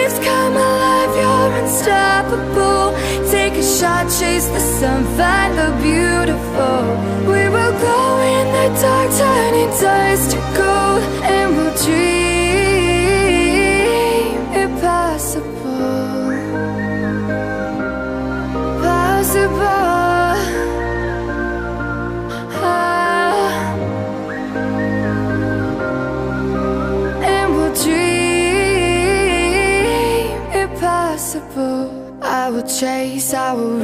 Dreams come alive, you're unstoppable. Take a shot, chase the sun, find the beautiful. We will glow in the dark, turning dust to gold, and we'll dream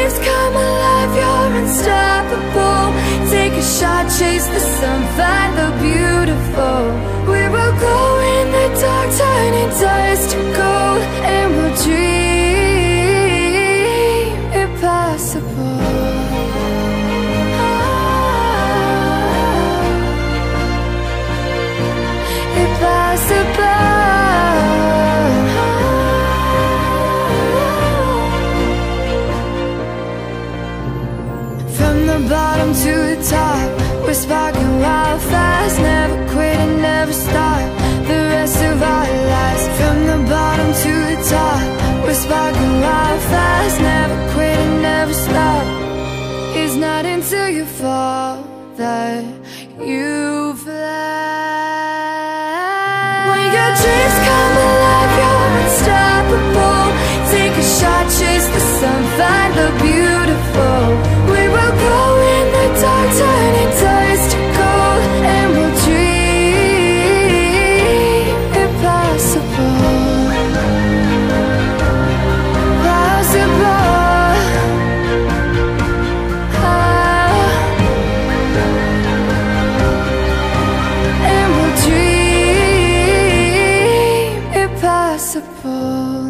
dreams come alive, you're unstoppable. Take a shot, chase the sun, find the beautiful. We will go in the dark, turning dust to gold, impossible.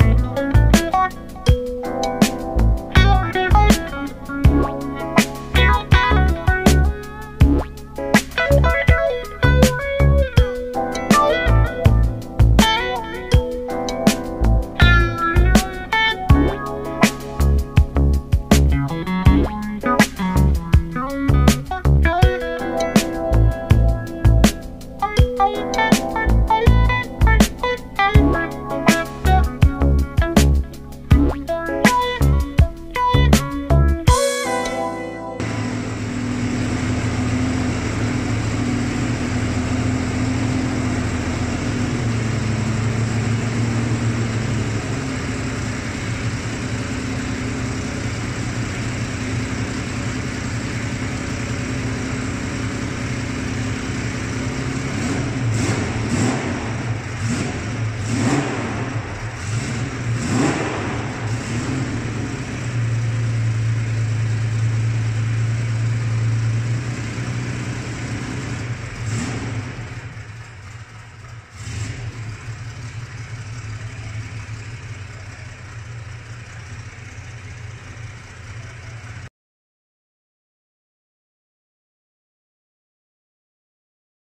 Thank you.